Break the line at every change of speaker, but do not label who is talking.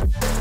Bye.